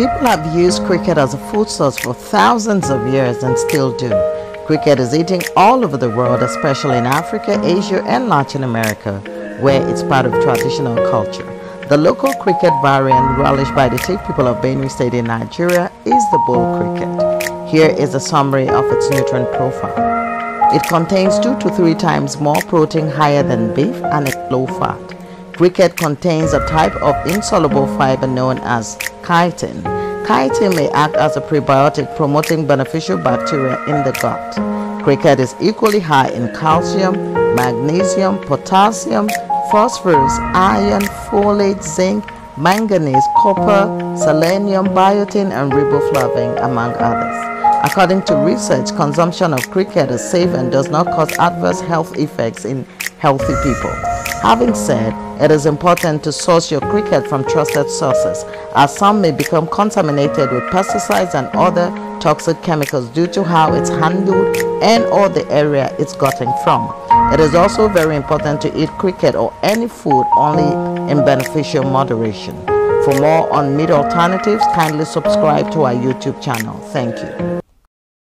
People have used cricket as a food source for thousands of years and still do. Cricket is eaten all over the world, especially in Africa, Asia, and Latin America, where it's part of traditional culture. The local cricket variant relished by the Tiv people of Benue State in Nigeria is the bull cricket. Here is a summary of its nutrient profile. It contains two to three times more protein higher than beef and it's low fat. Cricket contains a type of insoluble fiber known as chitin. Chitin may act as a prebiotic promoting beneficial bacteria in the gut. Cricket is equally high in calcium, magnesium, potassium, phosphorus, iron, folate, zinc, manganese, copper, selenium, biotin, and riboflavin, among others. According to research, consumption of cricket is safe and does not cause adverse health effects in healthy people. Having said, it is important to source your cricket from trusted sources as some may become contaminated with pesticides and other toxic chemicals due to how it's handled and or the area it's gotten from. It is also very important to eat cricket or any food only in beneficial moderation. For more on meat alternatives, kindly subscribe to our YouTube channel. Thank you.